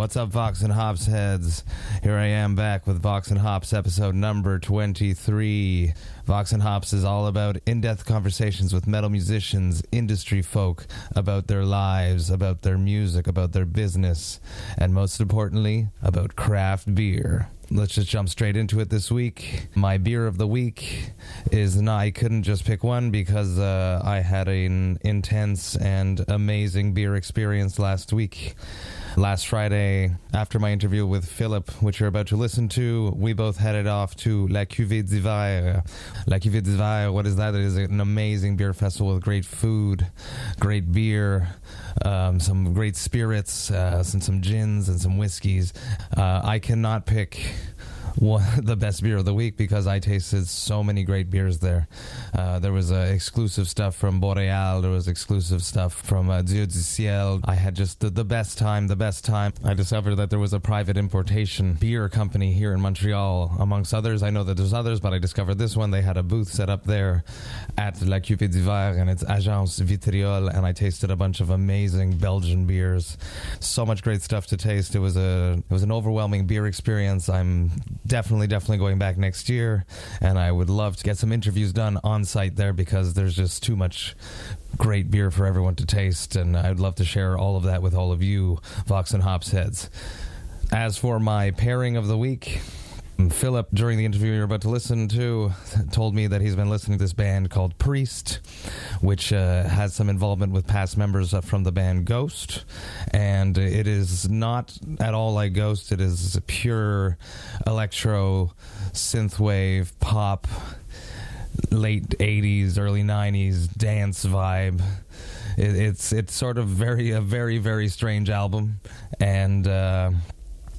What's up, Vox and Hops heads? Here I am back with Vox and Hops episode number 23. Vox and Hops is all about in depth conversations with metal musicians, industry folk, about their lives, about their music, about their business, and most importantly, about craft beer. Let's just jump straight into it this week. My beer of the week is not, I couldn't just pick one because uh, I had an intense and amazing beer experience last week. Last Friday, after my interview with Filip, which you're about to listen to, we both headed off to La Cuvée d'Hiver. La Cuvée d'Hiver, what is that? It is an amazing beer festival with great food, great beer, um, some great spirits, uh, some, some gins, and some whiskeys. Uh, I cannot pick one, the best beer of the week because I tasted so many great beers there. Uh, there was uh, exclusive stuff from Boreal. There was exclusive stuff from uh, Dieu du Ciel. I had just the, the best time, the best time. I discovered that there was a private importation beer company here in Montreal, amongst others. I know that there's others, but I discovered this one. They had a booth set up there at La Cuvée d'Hiver, and it's Agence Vitriol, and I tasted a bunch of amazing Belgian beers. So much great stuff to taste. It was a it was an overwhelming beer experience. I'm definitely, definitely going back next year, and I would love to get some interviews done on site there because there's just too much great beer for everyone to taste, and I'd love to share all of that with all of you, Vox and Hops heads. As for my pairing of the week, Filip, during the interview you're about to listen to, told me that he's been listening to this band called Priest, which uh, has some involvement with past members from the band Ghost. And it is not at all like Ghost, it is a pure electro, synthwave, pop, late 80s, early 90s dance vibe. It, it's it's sort of very a very very strange album, and uh,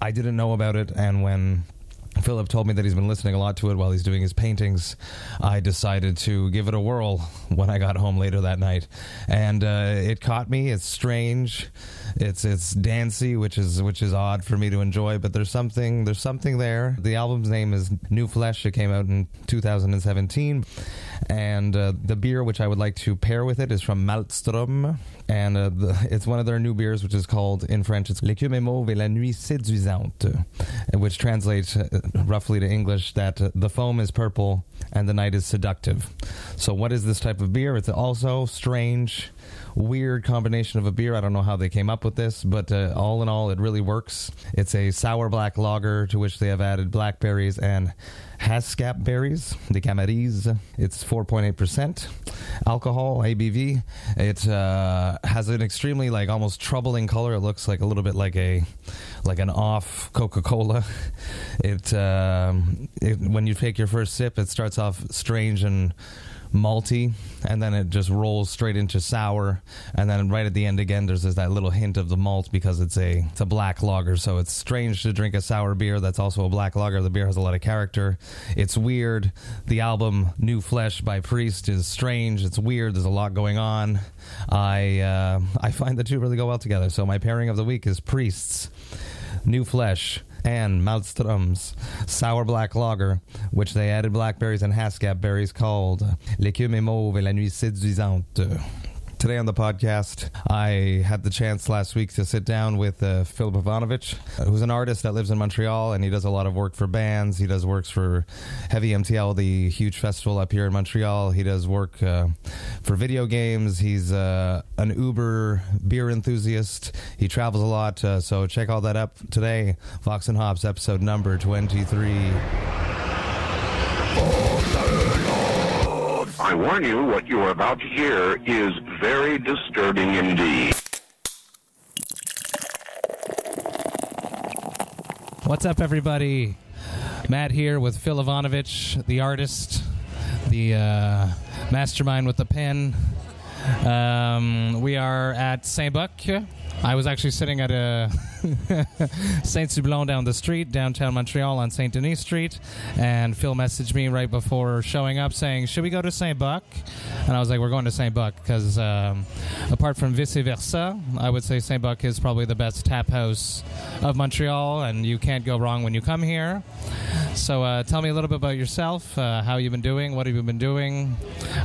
I didn't know about it. And when Filip told me that he's been listening a lot to it while he's doing his paintings. I decided to give it a whirl when I got home later that night, and uh, it caught me. It's strange, it's it's dancey, which is which is odd for me to enjoy. But there's something there's something there. The album's name is New Flesh. It came out in 2017, and uh, the beer which I would like to pair with it is from Maltstrom, and uh, the, it's one of their new beers, which is called in French it's L'écume mauve et la nuit séduisante, which translates uh, roughly to English that uh, the foam is purple and the night is seductive. So, what is this type of beer? It's also strange, weird combination of a beer. I don't know how they came up with this, but uh, all in all, it really works. It's a sour black lager to which they have added blackberries and Haskap berries, the Camerise. It's 4.8% alcohol, ABV. It uh, has an extremely, like, almost troubling color. It looks like a little bit like a like an off Coca Cola. It, um, it when you take your first sip, it starts off strange and malty, and then it just rolls straight into sour, and then right at the end again, there's just that little hint of the malt because it's a it's a black lager. So it's strange to drink a sour beer that's also a black lager. The beer has a lot of character. It's weird. The album New Flesh by Priest is strange. It's weird. There's a lot going on. I uh, I find the two really go well together. So my pairing of the week is Priests, New Flesh and Maltstrom's sour black lager, which they added blackberries and haskap berries called L'écume mauve et la nuit séduisante. Today on the podcast, I had the chance last week to sit down with uh, Filip Ivanovic, who's an artist that lives in Montreal, and he does a lot of work for bands. He does works for Heavy MTL, the huge festival up here in Montreal. He does work uh, for video games. He's uh, an Uber beer enthusiast. He travels a lot, uh, so check all that up today. Vox and Hops, episode number 23. I warn you, what you are about to hear is very disturbing indeed. What's up, everybody? Matt here with Phil Ivanovic, the artist, the uh, mastermind with the pen. Um, we are at Saint Bock. I was actually sitting at a Saint Soublon down the street, downtown Montreal on Saint Denis Street, and Phil messaged me right before showing up saying, "Should we go to Saint Bock?" And I was like, "We're going to Saint Bock because um, apart from Vice Versa, I would say Saint Bock is probably the best tap house of Montreal, and you can't go wrong when you come here." So, uh, tell me a little bit about yourself. Uh, how you've been doing? What have you been doing,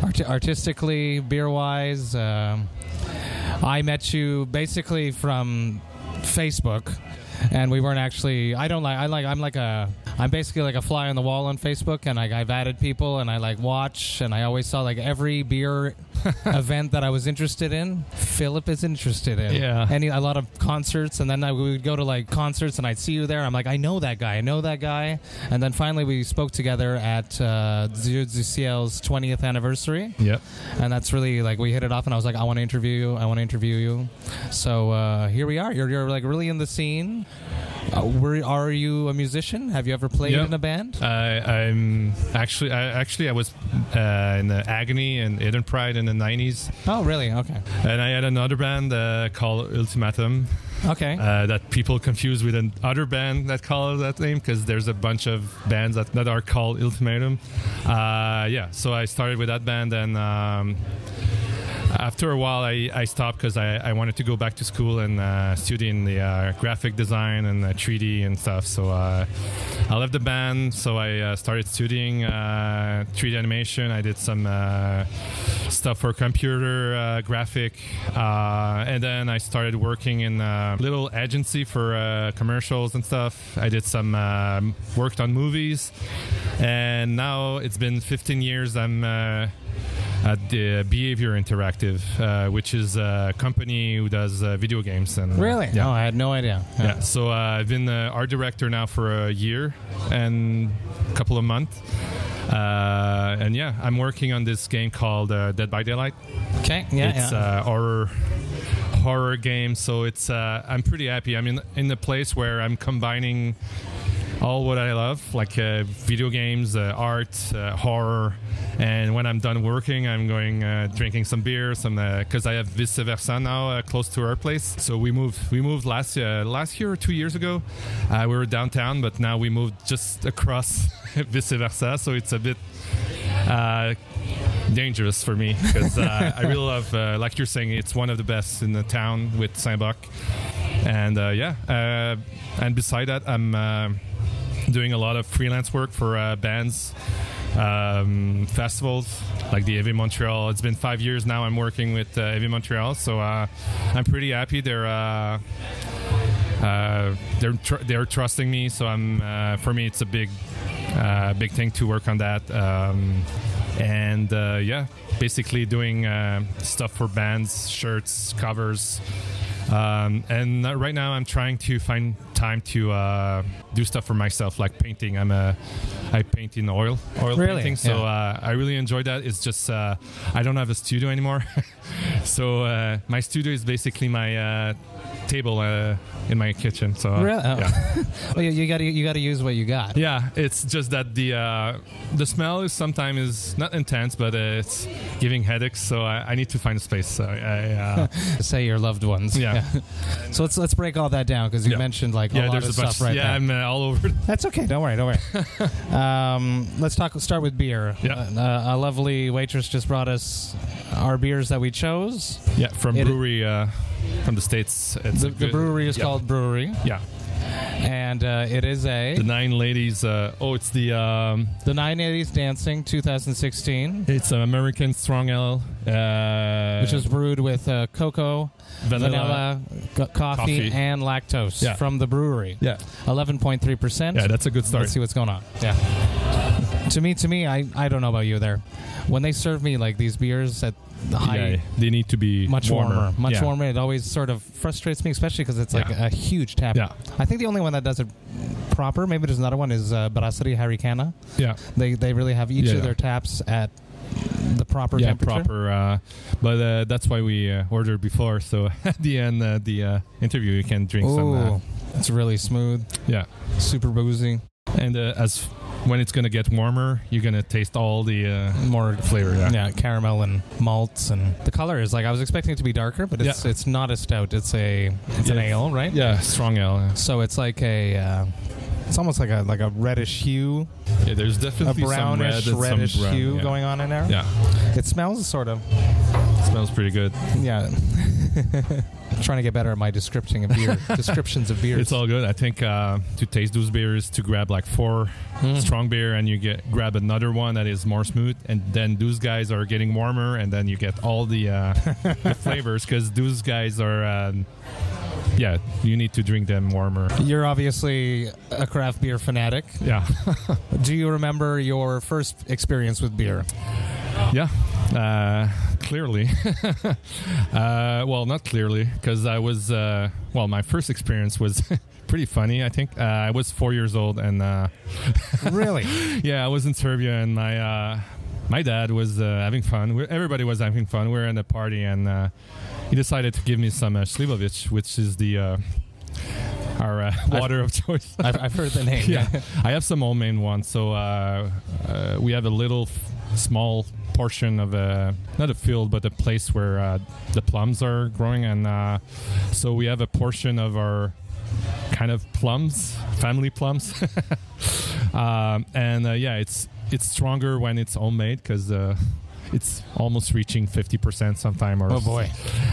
Art- artistically, beer wise? Um I met you basically from Facebook, and we weren't actually. I don't like. I like. I'm like a. I'm basically like a fly on the wall on Facebook, and like I've added people, and I like watch, and I always saw like every beer event that I was interested in. Philip is interested in. Yeah. Any a lot of concerts, and then I, we would go to like concerts, and I'd see you there. I'm like, I know that guy. I know that guy. And then finally, we spoke together at uh, Ciel's 20th anniversary Yep. and that's really like we hit it off and i was like i want to interview you i want to interview you so uh, here we are you're, you're like really in the scene uh, were, are you a musician have you ever played Yeah. in a band? I, I'm actually, I actually, I was uh, in the Agony and Eden Pride in the '90s, oh really? Okay. And I had another band uh, called Ultimatum. Okay. Uh, that people confuse with another band that call that name because there's a bunch of bands that, that are called Ultimatum. Uh, yeah, so I started with that band, and um, after a while, I, I stopped because I, I wanted to go back to school and uh, study in the uh, graphic design and uh, 3D and stuff. So uh, I left the band. So I uh, started studying uh, 3D animation. I did some uh, stuff for computer uh, graphic, uh, and then I started working in a little agency for uh, commercials and stuff. I did some uh, worked on movies, and now it's been 15 years. I'm uh, at the Behaviour Interactive, uh, which is a company who does uh, video games. And really yeah. oh i had no idea Yeah, so uh, I've been uh, art director now for a year and a couple of months. Uh, and yeah, I'm working on this game called uh, Dead by Daylight. okay yeah, it's yeah. uh, horror horror game, so it's uh, I'm pretty happy. I'm in in the place where I'm combining all what I love, like uh, video games, uh, art, uh, horror, and when I'm done working, I'm going uh, drinking some beer, some because I have vice versa now uh, close to our place. So we moved we moved last year, last year or two years ago. Uh, we were downtown, but now we moved just across vice versa. So it's a bit. Uh, dangerous for me because uh, I really love, uh, like you're saying, it's one of the best in the town with Saint-Bock. And uh, yeah, uh, and beside that, I'm uh, doing a lot of freelance work for uh, bands, um, festivals like the Heavy Montreal. It's been five years now. I'm working with uh, Heavy Montreal, so uh, I'm pretty happy. They're uh, they're tr- they're trusting me, so I'm uh, for me it's a big uh, big thing to work on that. Um, and uh, yeah, basically doing uh, stuff for bands, shirts, covers. Um, and right now, I'm trying to find time to uh, do stuff for myself, like painting. I'm a I paint in oil, oil Really? painting. So Yeah. uh, I really enjoy that. It's just uh, I don't have a studio anymore, so uh, my studio is basically my uh, table uh, in my kitchen. So uh, Really? Oh. yeah. well, you, you gotta you gotta use what you got Yeah, it's just that the uh, the smell is sometimes is not intense, but uh, it's giving headaches. So I, I need to find a space. So I, uh, say your loved ones Yeah. so let's let's break all that down because you Yeah. mentioned like a lot there's of a bunch. stuff right yeah, there I'm uh, all over. That's okay. Don't worry. Don't worry. um, let's talk. Start with beer. Yeah. Uh, a lovely waitress just brought us our beers that we chose. Yeah, from It- brewery uh, from the states. It's The, the brewery is yeah. called Bruery, Yeah, and uh, it is a the nine ladies. Uh, oh, it's the um, the Nine Ladies Dancing 2016, it's an American strong ale, uh, which is brewed with uh, cocoa, vanilla. vanilla, co- coffee, Coffee. and lactose Yeah. from the brewery. Yeah, 11.3 percent. yeah, that's a good start. Let's see what's going on. Yeah. to me, to me, I, I don't know about you there. When they serve me like these beers at yeah, they need to be much warmer, much Yeah. warmer. It always sort of frustrates me, especially because it's like Yeah. a huge tap. Yeah. I think the only one that does it proper, maybe there's another one, is uh, Brasserie Harricana. Yeah, They they really have each of their taps at the proper yeah, temperature. proper. Uh, but uh, that's why we uh, ordered before. So at the end, uh, the uh, interview, you can drink some. Uh, it's really smooth, yeah, super boozy, and uh, as when it's gonna get warmer, you're gonna taste all the uh, more flavor. Yeah. yeah, caramel and malts, and the color is like I was expecting it to be darker, but it's Yeah. it's not a stout. It's a it's an ale, right? Yeah, strong ale. yeah. So it's like a. Uh, it's almost like a like a reddish hue, Yeah, there's definitely a definitely some red brownish some reddish brown, hue yeah. going on in there. Yeah, It smells sort of smells pretty good. Yeah. Trying to get better at my description of beer descriptions of beers. It's all good. I think uh, to taste those beers, to grab like four Mm. strong beer, and you get grab another one that is more smooth, and then those guys are getting warmer, and then you get all the, uh, the flavors because those guys are. Um, yeah, you need to drink them warmer. You're obviously a craft beer fanatic. Yeah, Do you remember your first experience with beer? yeah. Uh, clearly, uh, well, not clearly, because I was uh, well. My first experience was pretty funny. I think uh, I was four years old, and uh, Really? yeah, I was in Serbia, and my uh, my dad was uh, having fun. we everybody was having fun. We were in a party, and uh, he decided to give me some uh, Slivovic, which is the uh, our uh, water of choice. I've, I've heard the name. yeah, I have some old main ones. So uh, uh, we have a little small portion of a not a field, but a place where uh, the plums are growing, and uh, so we have a portion of our kind of plums, family plums, um, and uh, yeah, it's it's stronger when it's homemade because. Uh, it's almost reaching 50% sometime or Oh boy.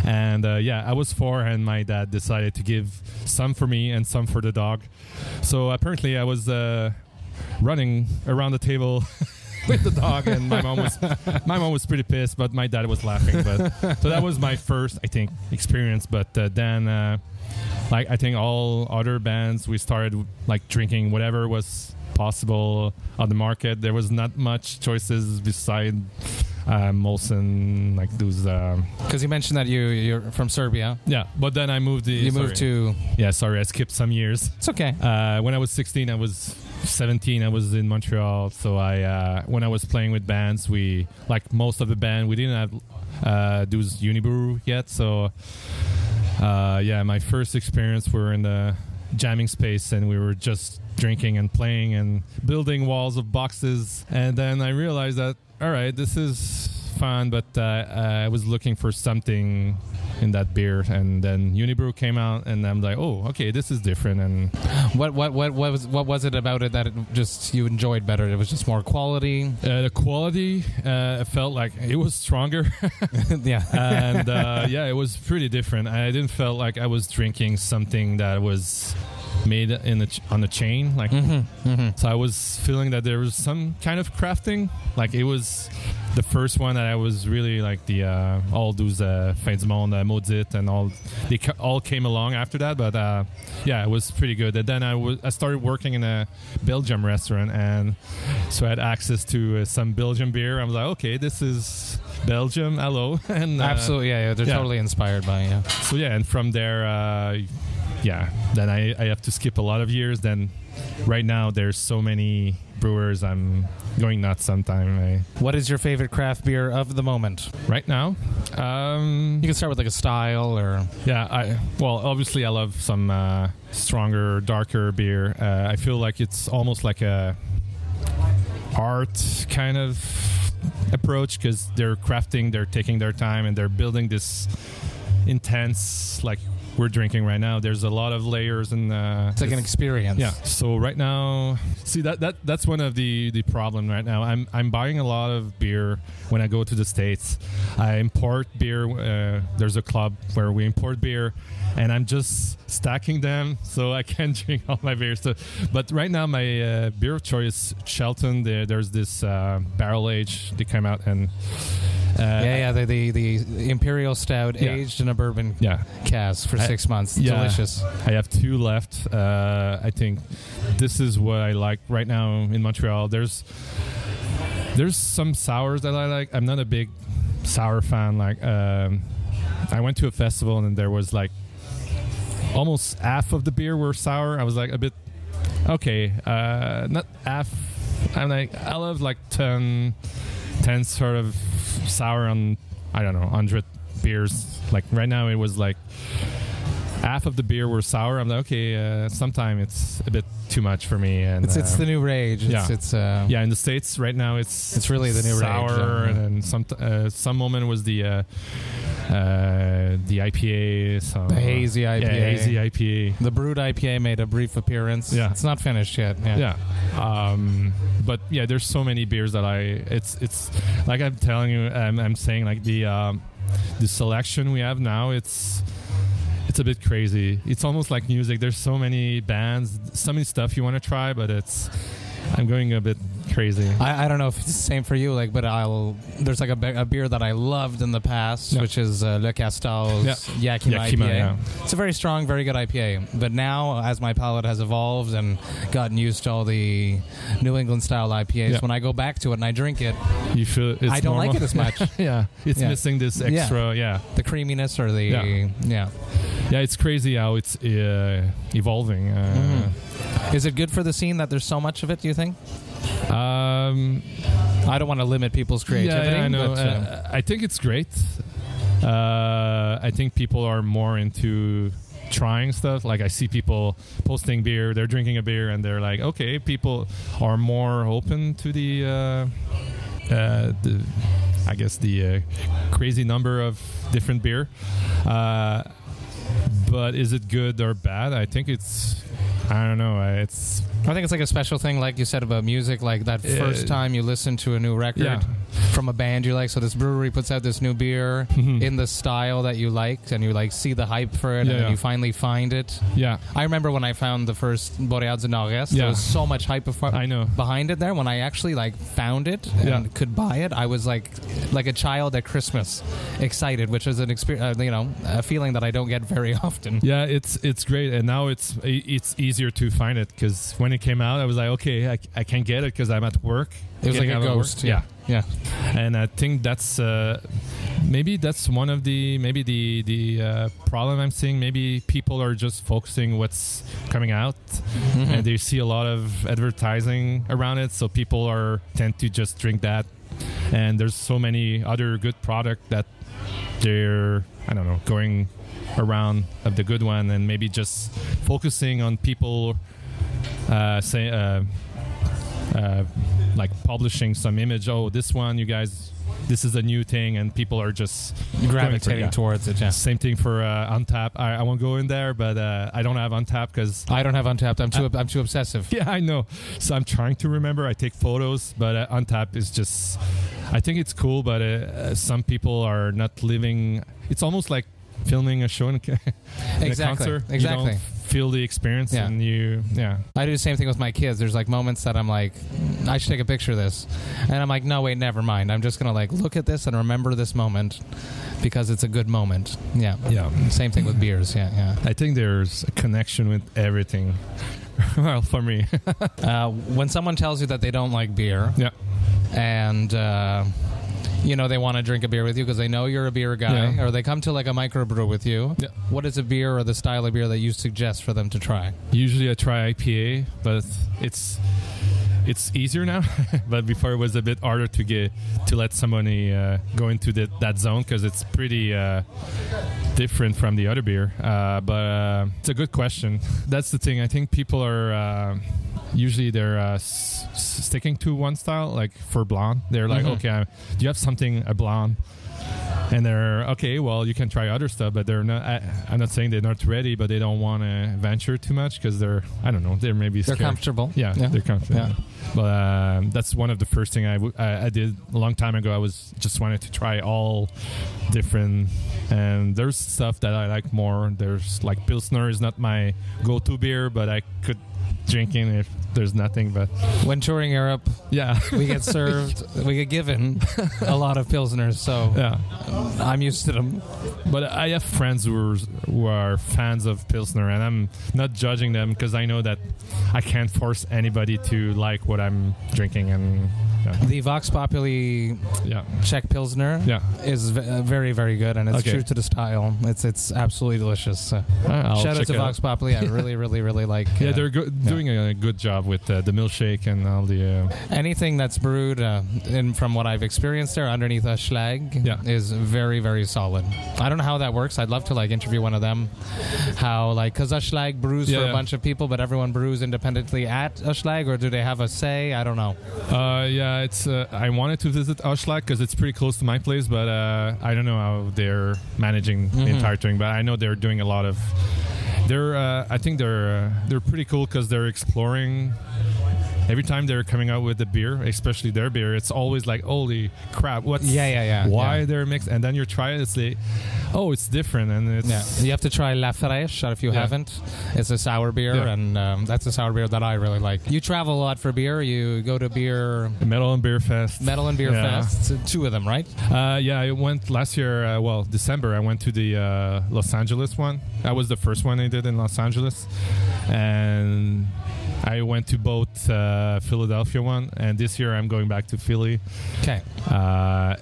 and uh, yeah i was four and my dad decided to give some for me and some for the dog so apparently i was uh, running around the table with the dog and my mom was my mom was pretty pissed but my dad was laughing but so that was my first i think experience but uh, then uh, like i think all other bands we started like drinking whatever was possible on the market there was not much choices beside uh, Molson, like those um, Because you mentioned that you you're from Serbia. yeah, but then I moved. The, You moved to. Yeah, sorry, I skipped some years. It's okay. Uh, when I was 16, I was 17. I was in Montreal. So I, uh, when I was playing with bands, we like most of the band, we didn't have uh, Unibroue yet. So uh, yeah, my first experience were in the jamming space, and we were just drinking and playing and building walls of boxes. And then I realized that all right, this is fun, but uh, I was looking for something in that beer, and then Unibroue came out, and I'm like, oh, okay, this is different, and What what what what was what was it about it that it just you enjoyed better? It was just more quality. uh, the quality uh, felt like it was stronger, yeah. and uh, yeah, it was pretty different. I didn't feel like I was drinking something that was made in the ch- on the chain, like. So I was feeling that there was some kind of crafting, like it was the first one that I was really like the uh, all those uh, Fins du Monde, uh, Maudit, and all they ca- all came along after that. But uh, yeah, it was pretty good. And then I was I started working in a Belgium restaurant, and so I had access to uh, some Belgian beer. I was like, okay, this is Belgium. Hello, and uh, Absolutely, yeah, yeah. They're yeah. totally inspired by yeah. so yeah, and from there, uh, yeah, then I, I have to skip a lot of years. Then right now, there's so many brewers. I'm going nuts sometime. I, What is your favorite craft beer of the moment? right now, um, You can start with like a style or yeah, I well, obviously, I love some uh, stronger, darker beer. Uh, I feel like it's almost like a art kind of approach because they're crafting, they're taking their time, and they're building this intense like we're drinking right now. There's a lot of layers and uh, it's like an experience. yeah. So right now, see that that that's one of the the problem right now. I'm I'm buying a lot of beer when I go to the states. I import beer. Uh, there's a club where we import beer, and I'm just stacking them so I can drink all my beers. So, but right now, my uh, beer of choice, Shelton. There, there's this uh, barrel age. They came out and. Uh, Yeah, yeah, the, the the imperial stout Yeah. aged in a bourbon Yeah, cask for I- six months. yeah. Delicious. I have two left. Uh, I think this is what I like right now in Montreal. There's there's some sours that I like. I'm not a big sour fan. Like um, I went to a festival and there was like almost half of the beer were sour. I was like a bit okay, uh, not half. I'm like I love like 10, 10 sort of sour on I don't know hundred beers. Like right now it was like half of the beer were sour. I'm like, okay, uh, sometime it's a bit too much for me. And It's it's uh, the new rage. It's, yeah. it's uh, yeah, in the states right now it's It's really the new rage, sour, yeah. and then some uh, some moment was the uh, the IPA, so The hazy IPA, yeah, hazy IPA. The brewed IPA made a brief appearance. Yeah. It's not finished yet. Yeah. Yeah. Um, but yeah, there's so many beers that I it's it's like I'm telling you, I'm, I'm saying like the um, the selection we have now, it's it's a bit crazy. It's almost like music. There's so many bands, so many stuff you want to try, but it's I'm going a bit crazy. I, I don't know if it's the same for you, like, but I'll. There's like a, be- a beer that I loved in the past, Yeah. which is uh, Le Castor's Yeah. Yakima, Yakima, IPA. yeah. It's a very strong, very good IPA. But now, as my palate has evolved and gotten used to all the New England style IPAs, when I go back to it and I drink it, You feel it's I don't like it as much. yeah, it's missing this extra. Yeah. the creaminess or the Yeah. yeah. yeah, It's crazy how it's uh, evolving. Uh, Is it good for the scene that there's so much of it? Do you think? Um, I don't want to limit people's creativity. Yeah, yeah, I know. but, uh, Uh, I think it's great. Uh, I think people are more into trying stuff. Like I see people posting beer, they're drinking a beer, and they're like, okay, people are more open to the, uh, uh, the I guess the uh, crazy number of different beer. Uh, but is it good or bad? I think it's. I don't know. It's I think it's like a special thing, like you said about music, like that Yeah. first time you listen to a new record Yeah. from a band you like. So this brewery puts out this new beer in the style that you liked, and you like see the hype for it, Yeah, and you finally find it. yeah. I remember when I found the first Boreal du Nord-Est, Yeah. there was so much hype before, I know. behind it there. When I actually like found it and could buy it, I was like like a child at Christmas, excited, which is an experience, uh, you know, a feeling that I don't get very often. Yeah, it's it's great, and now it's it's easier to find it because when it came out, I was like, okay, I, I can't get it because I'm at work. It was like a out of work. ghost. Yeah. yeah. and I think that's uh, maybe that's one of the maybe the the uh, problem I'm seeing. Maybe people are just focusing what's coming out, Mm-hmm. and they see a lot of advertising around it, so people are tend to just drink that. And there's so many other good product that they're I don't know going around of the good one, and maybe just focusing on people uh, say. Uh, uh, like publishing some image. Oh, this one, you guys, this is a new thing, and people are just Gravitating towards it. Yeah. Same thing for uh, Untap. I, I won't go in there, but uh, I don't have Untap because. I don't have Untappd. I'm too. I'm too obsessive. Yeah, I know. So I'm trying to remember. I take photos, but uh, Untap is just. I think it's cool, but uh, some people are not living. It's almost like filming a show in, a- in a Exactly, concert. You exactly. Don't feel the experience, Yeah. and you, yeah, I do the same thing with my kids. There's like moments that I'm like, I should take a picture of this, and I'm like, no, wait, never mind. I'm just gonna like look at this and remember this moment because it's a good moment. Yeah. yeah. Same thing with beers. Yeah, yeah. I think there's a connection with everything. well, for me, Uh, when someone tells you that they don't like beer, yeah. and uh, you know they want to drink a beer with you because they know you're a beer guy, Yeah. or they come to like a microbrew with you. Yeah. What is a beer or the style of beer that you suggest for them to try? Usually I try IPA, but it's it's easier now. but before it was a bit harder to get to let somebody uh, go into the, that zone because it's pretty uh, different from the other beer. Uh, but uh, it's a good question. That's the thing. I think people are. Uh, Usually they're uh, s- sticking to one style, like for blonde. They're like, Mhm. okay, do you have something a blonde? And they're okay. Well, you can try other stuff, but they're not. I, I'm not saying they're not ready, but they don't want to venture too much because they're. I don't know. They're maybe They're comfortable. Yeah, they're comfortable. Yeah. But um, that's one of the first thing I, w- I I did a long time ago. I was just wanted to try all different, and there's stuff that I like more. There's like Pilsner is not my go-to beer, but I could drink in if there's nothing. But When touring Europe, yeah, we get served, we get given a lot of pilsners, so yeah. I'm used to them. But I have friends who are, who are fans of Pilsner, and I'm not judging them because I know that I can't force anybody to like what I'm drinking. And yeah, The Vox Populi yeah, Czech Pilsner yeah. is v- uh, very, very good, and it's Okay. true to the style. It's it's absolutely delicious. So. Shout out to Vox Populi. I really, really, really like. Yeah, uh, they're go- doing a good job with uh, the milkshake and all the. Uh, anything that's brewed, uh, and from what I've experienced there, underneath Oshlag, Yeah. is very, very solid. I don't know how that works. I'd love to like interview one of them. How like because Oshlag brews Yeah, for a yeah. bunch of people, but everyone brews independently at Oshlag, or do they have a say? I don't know. uh, yeah, it's. Uh, I wanted to visit Oshlag because it's pretty close to my place, but uh, I don't know how they're managing the Mhm. entire thing. But I know they're doing a lot of. They're. Uh, I think they're. Uh, they're pretty cool because they're exploring every time they're coming out with the beer, especially their beer, it's always like, holy crap, what's Yeah, yeah, yeah, why yeah. they're mixed? And then you try it, it's like, oh, it's different, and it's Yeah, you have to try La Fraîche if you Yeah. haven't. It's a sour beer, Yeah. and um, that's a sour beer that I really like. You travel a lot for beer. You go to beer, Metal and Beer Fest. Metal and Beer. Fest. Two of them, right? Uh, yeah, I went last year. Uh, well, December. I went to the uh, Los Angeles one. That was the first one I did in Los Angeles, and I went to both uh, Philadelphia one, and this year I'm going back to Philly. Okay. Uh,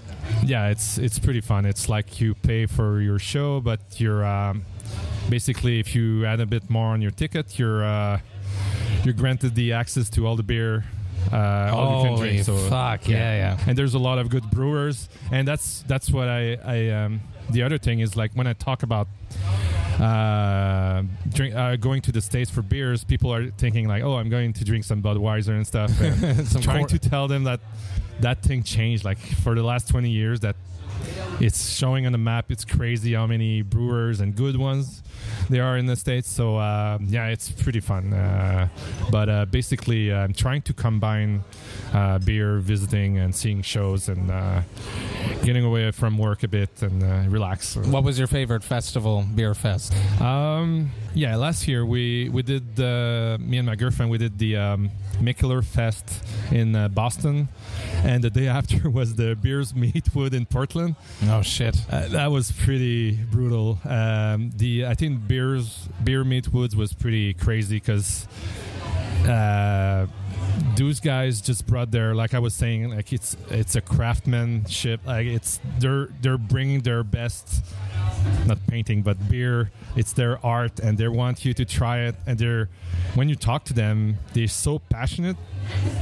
yeah, it's it's pretty fun. It's like you pay for your show, but you're um, basically if you add a bit more on your ticket, you're uh, you're granted the access to all the beer. Uh, all Holy drink. So fuck, yeah, yeah. and there's a lot of good brewers and that's that's what i i um the other thing is like when i talk about uh, drink, uh going to the states for beers people are thinking like oh i'm going to drink some budweiser and stuff. And Some trying to tell them that that thing changed like for the last 20 years that it's showing on the map it's crazy how many brewers and good ones there are in the states. So uh, yeah it's pretty fun. Uh, but uh, basically i'm trying to combine uh, beer visiting and seeing shows and uh, getting away from work a bit and uh, relax What was your favorite festival, beer fest? um, yeah, last year we we did uh, me and my girlfriend we did the um, Mikkeller Fest in uh, Boston, and the day after was the Beers Meatwood in Portland. Oh shit. Uh, that was pretty brutal. Um, the I think beers beer Meatwoods was pretty crazy because. Those guys just brought their like I was saying like it's it's a craftsmanship. Like it's they're they're bringing their best not painting but beer. It's their art and they want you to try it. And they're when you talk to them they're so passionate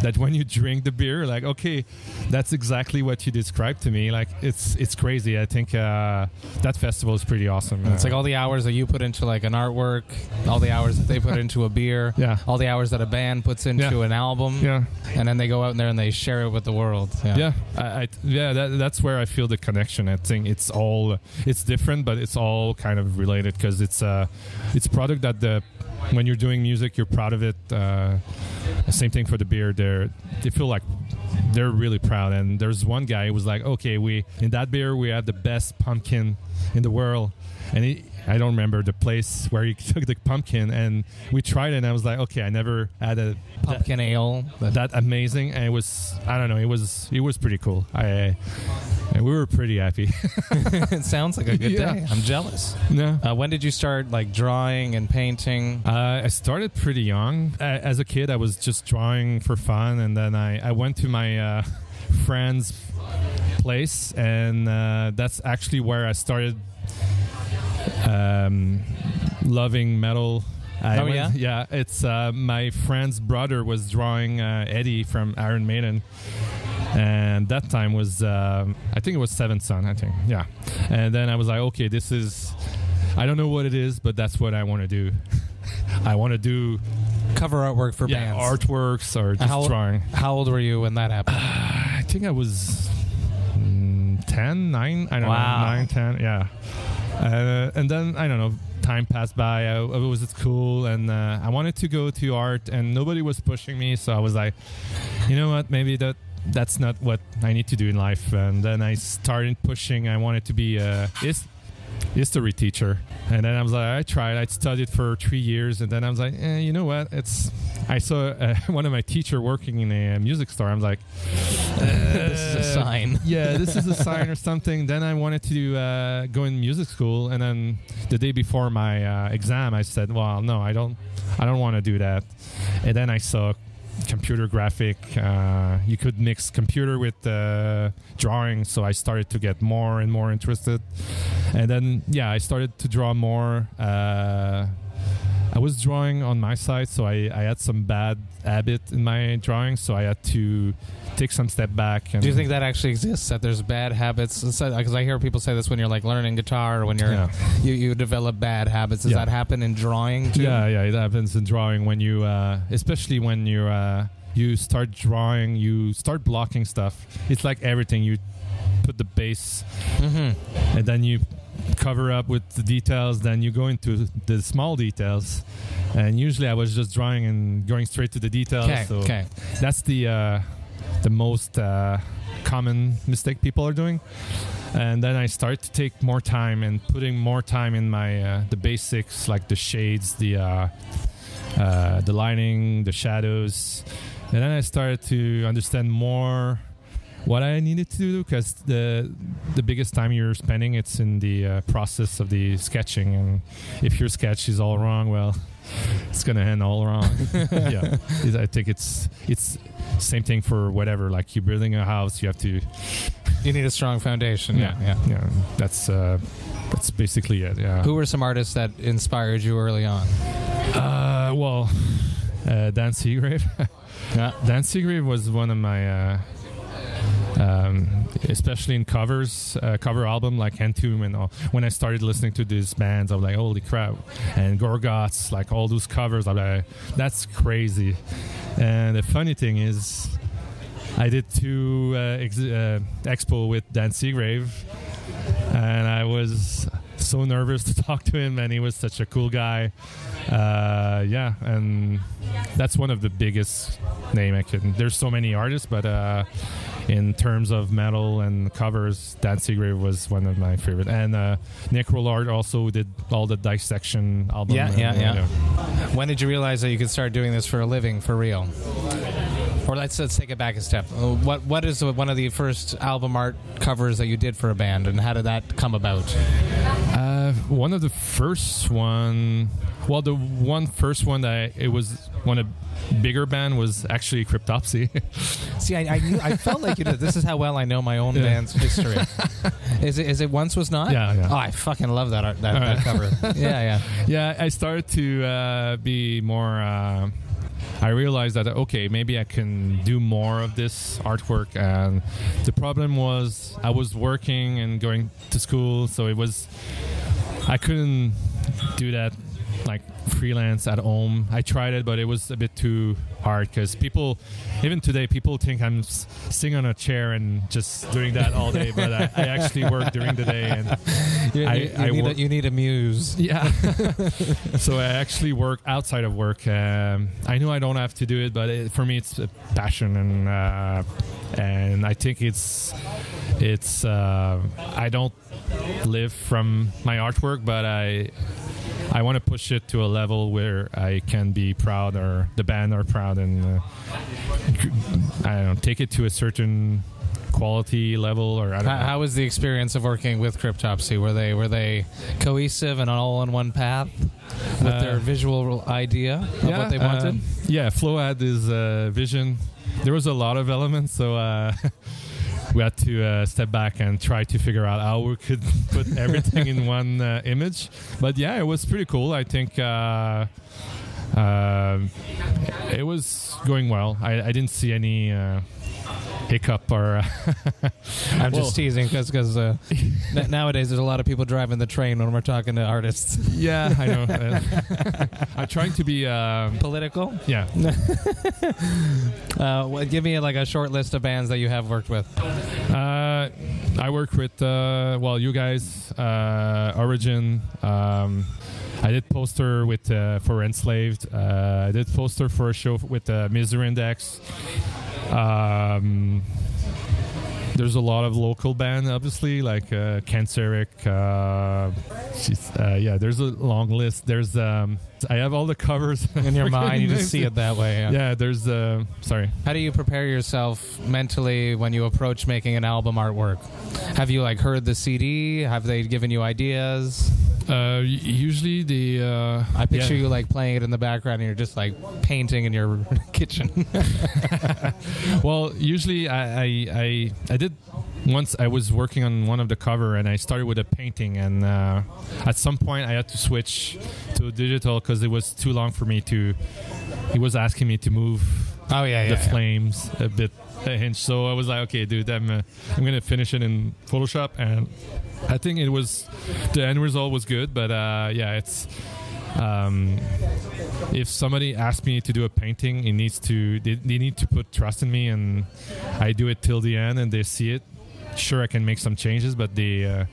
that when you drink the beer like okay that's exactly what you described to me. Like it's it's crazy. I think uh, that festival is pretty awesome. It's like all the hours that you put into like an artwork, all the hours that they put into a beer, Yeah. all the hours that a band puts into Yeah. an album, yeah. and then they go out in there and they share it with the world. yeah. I, I yeah that, that's where i feel the connection. I think it's all it's different but it's all kind of related because it's uh it's product that the when you're doing music you're proud of it uh same thing for the beer. They're they feel like they're really proud. And there's one guy who was like okay we in that beer we have the best pumpkin in the world. And he, I don't remember the place where he took the pumpkin and we tried it and I was like okay I never had a Pumpkin ale. that, that amazing and it was I don't know it was it was pretty cool I and we were pretty happy it sounds like a good Yeah. day. I'm jealous. no Uh, when did you start like drawing and painting? Uh, I started pretty young. A as a kid, I was just drawing for fun, and then I, I went to my uh, friend's place, and uh, that's actually where I started um, loving metal. I Oh, went- yeah? yeah. It's uh, my friend's brother was drawing uh, Eddie from Iron Maiden, and that time was um, I think it was Seventh Son. I think yeah, and then I was like, okay, this is. I don't know what it is, but that's what I want to do. I want to do Cover artwork for yeah, bands. artworks or just How- drawing. How old were you when that happened? I think I was 10, 9, I don't Wow. know, 9, 10, yeah. Uh, and then, I don't know, time passed by. I, I was at school and uh, I wanted to go to art and nobody was pushing me. So I was like, you know what, maybe that that's not what I need to do in life. And then I started pushing. I wanted to be a his- history teacher. And then I was like, I tried. I studied for three years. And then I was like, eh, you know what? It's. I saw uh, one of my teacher working in a music store. I was like, this is a sign. yeah, this is a sign or something. Then I wanted to uh, go in music school, and then the day before my uh, exam, I said, "Well, no, I don't, I don't want to do that." And then I saw computer graphic. Uh, you could mix computer with uh, drawing, so I started to get more and more interested. And then, yeah, I started to draw more. Uh, I was drawing on my side, so I, I had some bad habit in my drawing, so I had to take some step back. And Do you think that actually exists? That there's bad habits? Because I hear people say this when you're like learning guitar, or when you're Yeah. you, you develop bad habits. Does Yeah. that happen in drawing too? Yeah, yeah, it happens in drawing when you, uh, especially when you uh, you start drawing, you start blocking stuff. It's like everything. You put the base, Mm-hmm. and then you cover up with the details, then you go into the small details. And usually, I was just drawing and going straight to the details. Okay. so Okay. that's the uh, the most uh, common mistake people are doing. And then I start to take more time and putting more time in my uh, the basics like the shades, the uh, uh, the lighting, the shadows, and then I started to understand more what I needed to do because the the biggest time you're spending it's in the uh, process of the sketching, and if your sketch is all wrong, well, it's gonna end all wrong. yeah, I think it's it's same thing for whatever. Like you're building a house, you have to You need a strong foundation. Yeah. Yeah. yeah. That's uh, that's basically it. Yeah. Who were some artists that inspired you early on? Uh, well, uh, Dan Seagrave. Yeah. Dan Seagrave was one of my, uh, um, especially in covers, uh, cover album like Entombed and all. When I started listening to these bands, I was like, holy crap! And Gorguts, like all those covers, I'm like, that's crazy. And the funny thing is, I did two uh, ex- uh, expo with Dan Seagrave, and I was so nervous to talk to him, and he was such a cool guy. Uh, yeah, and that's one of the biggest name I can. There's so many artists, but uh, in terms of metal and covers, Dan Seagrave was one of my favorite. And uh, Necrolord also did all the dissection album. Yeah, yeah, yeah. When did you realize that you could start doing this for a living for real? Or let's let's take it back a step. Uh, What what is one of the first album art covers that you did for a band, and how did that come about? Uh, one of the first one, well, the one first one that I, it was one of bigger band was actually Cryptopsy. See, I I, knew, I felt like you did. This is how well I know my own Yeah. band's history. is it is it once was not? Yeah, yeah. Oh, I fucking love that art, that, that right. cover. yeah, yeah. yeah, I started to uh, be more. Uh, I realized that okay, maybe I can do more of this artwork. And the problem was I was working and going to school, so it was I couldn't do that like freelance at home. I tried it, but it was a bit too hard because people, even today, people think I'm s- sitting on a chair and just doing that all day. but I, I actually work during the day and You, I- you- I need a, you need a muse. yeah. so I actually work outside of work. Um, I know I don't have to do it, but it, for me, it's a passion, and uh, and I think it's it's. Uh, I don't live from my artwork, but I I want to push it to a level where I can be proud, or the band are proud, and uh, I don't know, take it to a certain quality level, or I don't How, know. how was the experience of working with Cryptopsy? Were they were they cohesive and all on one path with Uh, their visual idea of what they um, wanted? yeah, Flo had his uh, vision. There was a lot of elements, so uh, we had to uh, step back and try to figure out how we could put everything in one uh, image. But yeah, it was pretty cool. I think uh, uh, it was going well. I, I didn't see any uh, hiccup or. I'm well- just teasing because uh, n- nowadays there's a lot of people driving the train when we're talking to artists. yeah, I know. Uh, I'm trying to be. Um, Political? yeah. Uh, well, give me like a short list of bands that you have worked with. Uh, I work with uh, well, you guys, uh, Origin. Um, I did poster with uh, for Enslaved. Uh, I did poster for a show with uh, Misery Index. Um, there's a lot of local band, obviously, like uh, Canceric. Uh, uh, yeah, there's a long list. There's um, I have all the covers In your mind, you just see it that way. Yeah. Yeah, there's uh, sorry. How do you prepare yourself mentally when you approach making an album artwork? Have you like heard the CD? Have they given you ideas? Uh, usually the uh, I picture yeah. you like playing it in the background and you're just like painting in your kitchen. Well, usually I, I I I did once I was working on one of the cover and I started with a painting and uh, at some point I had to switch to digital because it was too long for me to. He was asking me to move oh yeah, the flames a bit a hinge, so I was like, okay, dude, I'm uh, I'm gonna finish it in Photoshop and I think it was the end result was good, but uh, yeah, it's. Um, if somebody asks me to do a painting, it needs to they, they need to put trust in me, and I do it till the end, and they see it. Sure, I can make some changes, but they uh,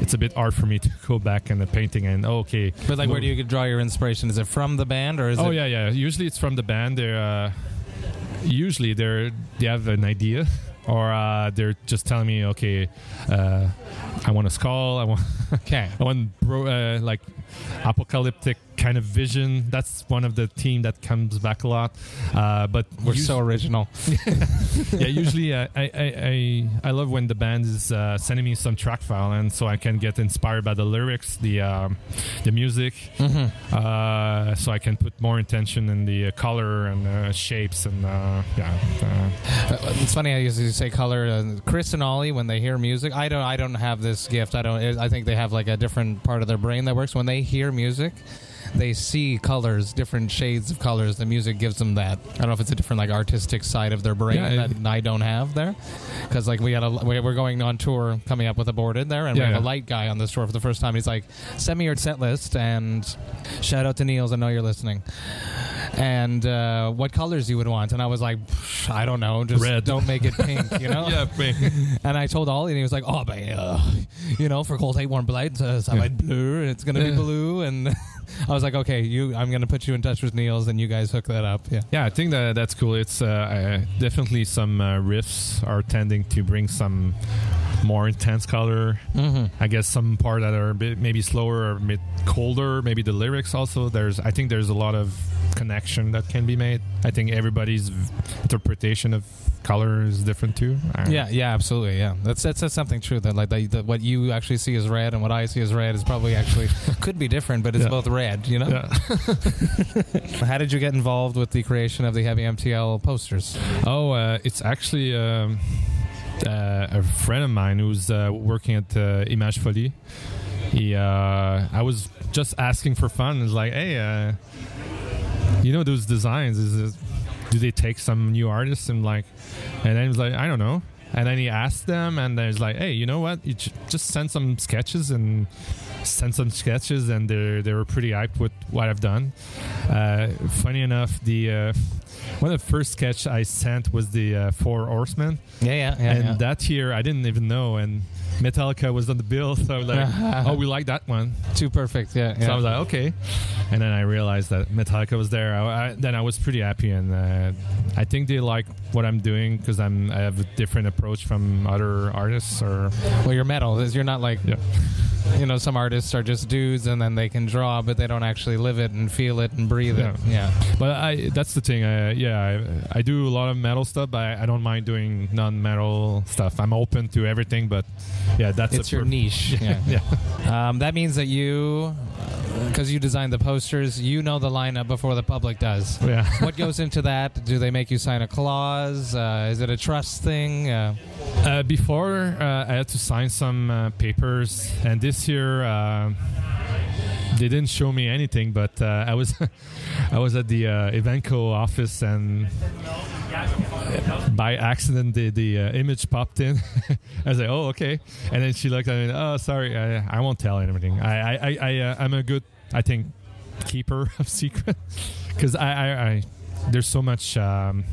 it's a bit hard for me to go back in the painting and oh, okay. But like, where do you draw your inspiration? Is it from the band or is Oh it? yeah, yeah. Usually it's from the band. They're uh, usually they're they have an idea, or uh, they're just telling me, okay, uh, I want a skull. I want Okay. I want bro, uh, like apocalyptic kind of vision. That's one of the theme that comes back a lot. Uh, but We're us- so original. yeah, usually uh, I, I, I I love when the band is uh, sending me some track file, and so I can get inspired by the lyrics, the um, the music, Mhm. uh, so I can put more intention in the uh, color and uh, shapes, and uh, yeah, It's funny you you say color. Uh, Chris and Ollie, when they hear music, I don't. I don't have this gift. I don't. I think they have like a different part of their brain that works. When they hear music, they see colors, different shades of colors. The music gives them that. I don't know if it's a different like artistic side of their brain Yeah, that I don't have there. Because like we had a, we- we're going on tour, coming up with a board in there, and we Yeah, have a light guy on this tour for the first time. He's like, "Send me your set list," and shout out to Niels. I know you're listening. And uh, what colors you would want? And I was like, I don't know, just Red. don't make it pink, you know. yeah, pink. And I told Ollie, and he was like, "Oh, but uh, you know, for cold hate warm blight, uh, so I blue, and it's gonna be blue." And I was like, "Okay, you, I'm gonna put you in touch with Niels, and you guys hook that up." Yeah. Yeah, I think that that's cool. It's uh, uh, definitely some uh, riffs are tending to bring some more intense color. Mm-hmm. I guess some part that are a bit maybe slower or a bit colder. Maybe the lyrics also. There's I think there's a lot of connection that can be made. I think everybody's interpretation of color is different too. I don't know. Yeah, yeah, absolutely. Yeah, that's that's, that's something true. That like that, that what you actually see as red and what I see as red is probably actually could be different, but it's Yeah. both red. You know. Yeah. How did you get involved with the creation of the Heavy MTL posters? Oh, uh, it's actually um, uh, a friend of mine who's uh, working at uh, Image Folie. He, uh, I was just asking for fun. It's like, hey, uh, you know those designs? Is it, do they take some new artists and like? And then he was like, I don't know. And then he asked them, and there's like, hey, you know what? You j- just send some sketches and send some sketches, and they they were pretty hyped with what I've done. Uh, funny enough, the uh, one of the first sketch I sent was the uh, Four Horsemen, Yeah, yeah, yeah. and yeah. that year I didn't even know, and Metallica was on the bill, so I was like, oh, we like that one. Too perfect. Yeah, So yeah. I was like, okay. And then I realized that Metallica was there. I, I, then I was pretty happy, and uh, I think they like what I'm doing because I'm I have a different approach from other artists. Or well, you're metal. You're not like yeah, you know some artists are just dudes and then they can draw, but they don't actually live it and feel it and breathe it. Yeah. but I that's the thing. I, yeah, I, I do a lot of metal stuff, but I, I don't mind doing non-metal stuff. I'm open to everything, but yeah, that's It's your perf- niche. Yeah. yeah. Um, that means that you, because you designed the posters, you know the lineup before the public does. Yeah. what goes into that? Do they make you sign a clause? Uh, is it a trust thing? Uh, Uh, before uh, I had to sign some uh, papers, and this year uh, they didn't show me anything. But uh, I was I was at the uh, Evenko office, and by accident the the uh, image popped in. I was like, oh okay, and then she looked at me. Oh sorry, I, I won't tell anything. I I I, I uh, I'm a good I think keeper of secret because I, I I there's so much um,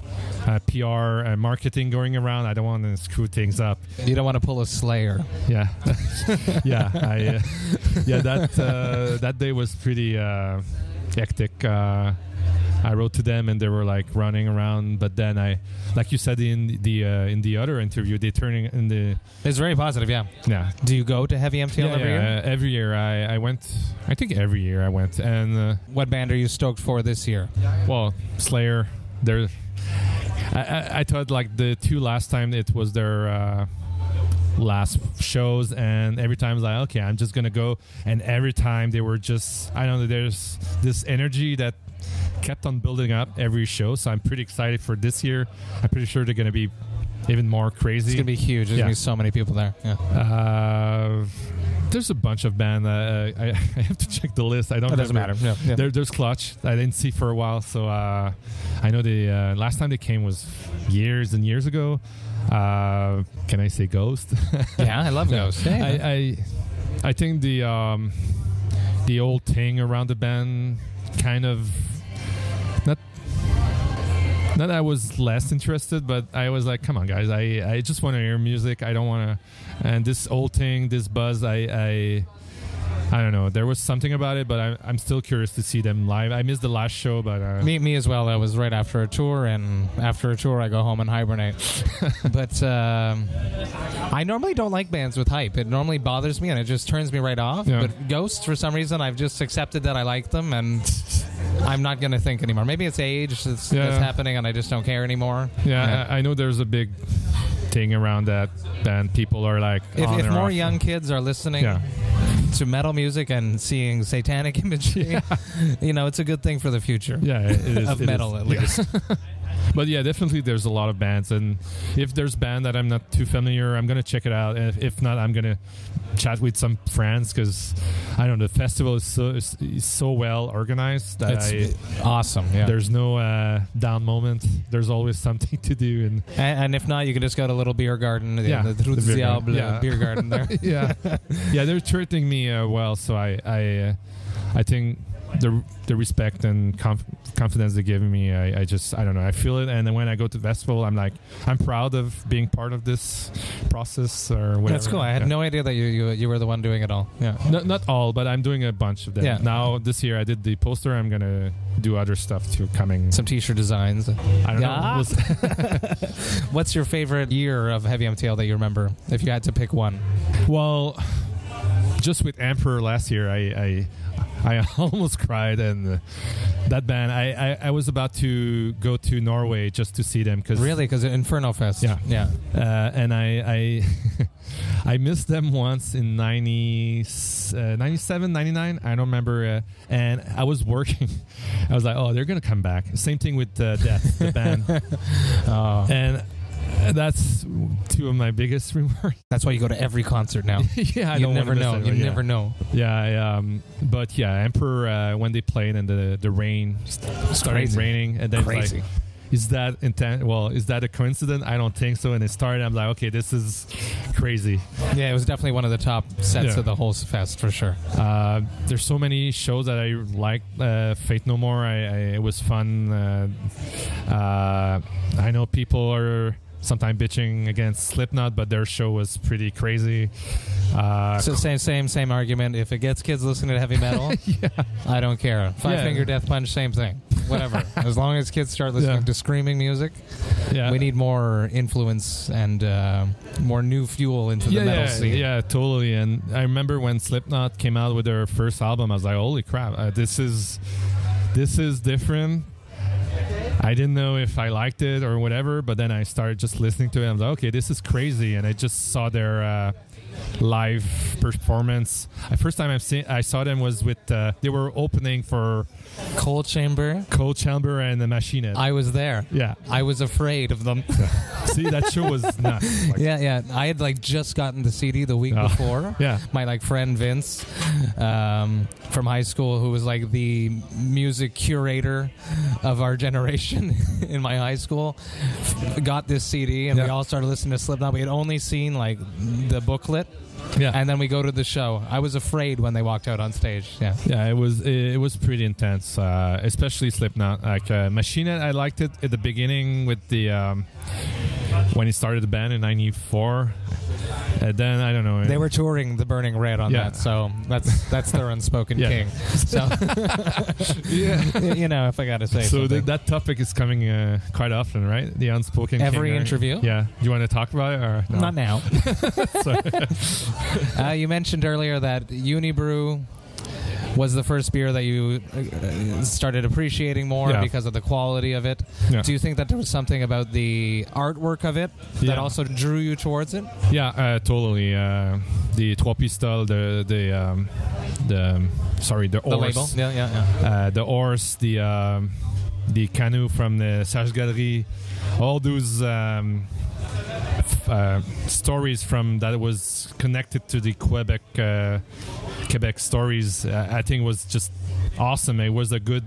uh, PR and marketing going around. I don't want to screw things up. you don't want to pull a Slayer. Yeah, yeah, I, uh, yeah. That uh, that day was pretty uh, hectic. I wrote to them and they were like running around, but then I, like you said in the uh, in the other interview, they turning in the It's very positive. Yeah. yeah. Do you go to Heavy MTL Yeah, every yeah, year? uh, every year I, I went. I think every year I went, and uh, What band are you stoked for this year? well, Slayer. They're. I, I, I thought like the two last time it was their uh, last shows, and every time I was like, okay, I'm just gonna go, and every time they were just, I don't know, there's this energy that kept on building up every show. So I'm pretty excited for this year. I'm pretty sure they're gonna be even more crazy. It's gonna be huge. There's Yeah. gonna be so many people there. Yeah. Uh, there's a bunch of band. Uh, I, I have to check the list. I don't. It doesn't matter. Yeah. yeah. There, there's Clutch. I didn't see for a while, so uh, I know the uh, last time they came was years and years ago. Uh, can I say Ghost? yeah, I love Ghost. Yeah, I, I I think the um, the old thing around the band kind of not not I was less interested, but I was like, come on, guys, I, I just want to hear music. I don't want to, and this old thing, this buzz, I, I, I don't know. There was something about it, but I, I'm still curious to see them live. I missed the last show, but uh, Me, me as well. I was right after a tour, and after a tour, I go home and hibernate. but um, I normally don't like bands with hype. It normally bothers me, and it just turns me right off. Yeah. But Ghosts, for some reason, I've just accepted that I like them, and I'm not going to think anymore. Maybe it's age that's, Yeah. that's happening, and I just don't care anymore. yeah, I, I know there's a big thing around that band. People are like, If, if more young kids are listening yeah, to metal music and seeing satanic imagery, you know, it's a good thing for the future. yeah, it is Of metal, is. at Yeah. But yeah, definitely there's a lot of bands, and if there's band that I'm not too familiar, I'm gonna check it out. And if, if not, I'm gonna chat with some friends because I don't know the festival is so is, is so well organized that I, It's awesome. Yeah. there's no uh, down moment. There's always something to do, and And, and if not, you can just go to Little Beer Garden, the, Yeah, the Trou the beer garden. Yeah. beer garden there. yeah, yeah, they're treating me uh, well. So I I uh, I think the the respect and conf- confidence they're giving me, I, I just I don't know, I feel it. And then when I go to festival, I'm like I'm proud of being part of this process or whatever. That's cool. I had Yeah. no idea that you, you you were the one doing it all. Yeah. Not, not all, but I'm doing a bunch of them. Yeah. Now this year I did the poster. I'm gonna do other stuff too. Coming. Some T-shirt designs. I don't Yeah. know. What's your favorite year of Heavy MTL that you remember? If you had to pick one, Well, just with Emperor last year, I I, I almost cried, and uh, that band, I, I I was about to go to Norway just to see them because really, because Inferno Fest. Yeah. yeah. uh, and I I I missed them once in 90, uh, 97, 99, I don't remember, uh, and I was working. I was like, oh, they're gonna come back. Same thing with uh, Death, the band, Oh, and. That's two of my biggest remarks. that's why you go to every concert now. yeah, I you don't never know. You yeah. never know. Yeah, I, um, but yeah, Emperor uh, when they played and the the rain started crazy. raining, and then Crazy. like, is that intent? Well, is that a coincidence? I don't think so. And it started. I'm like, okay, this is crazy. yeah, it was definitely one of the top sets Yeah. of the whole fest for sure. Uh, there's so many shows that I like. Uh, Faith No More. I, I it was fun. Uh, uh, I know people are sometimes bitching against Slipknot, but their show was pretty crazy. Uh, So same same same argument. If it gets kids listening to heavy metal, yeah. I don't care. Five Yeah. Finger Death Punch, same thing. Whatever. as long as kids start listening Yeah. to screaming music, yeah. we need more influence and uh, more new fuel into the metal yeah, scene. yeah, totally. And I remember when Slipknot came out with their first album, I was like, "Holy crap! Uh, this is this is different." I didn't know if I liked it or whatever, but then I started just listening to it. I was like, "Okay, this is crazy!" And I just saw their uh, live performance. The first time I've seen, I saw them was with uh, they were opening for Coal Chamber. Coal Chamber and the Machine. I was there. yeah, I was afraid of them. see that show was nuts. Like, yeah, yeah. I had like just gotten the CD the week Oh. before. yeah, My like friend Vince um, from high school, who was like the music curator of our generation in my high school, got this CD, and we all started listening to Slipknot. We had only seen like the booklet, yeah. and then we go to the show. I was afraid when they walked out on stage. Yeah. Yeah, it was it, it was pretty intense, uh, especially Slipknot. Like uh, Machine I liked it at the beginning with the um, when he started the band in '94. And then I don't know. They were touring the Burning Red on Yeah. that, so that's that's their unspoken king. So yeah. you know, if I got to say So th- that topic is coming uh, quite often, right? The unspoken. Every king, right? interview? Yeah. Do you want to talk about it or no? Not now. Uh, you mentioned earlier that Unibroue was the first beer that you uh, started appreciating more Yeah. because of the quality of it. Yeah. Do you think that there was something about the artwork of it that Yeah. also drew you towards it? Yeah, uh, totally. Uh, the trois pistoles, the the um, the sorry, the, The horse. label? Yeah, yeah, yeah. uh, the horse, the um, the canoe from the Chasse-galerie, all those um, uh, stories from that was connected to the Quebec uh, Quebec stories. Uh, I think was just awesome. It was a good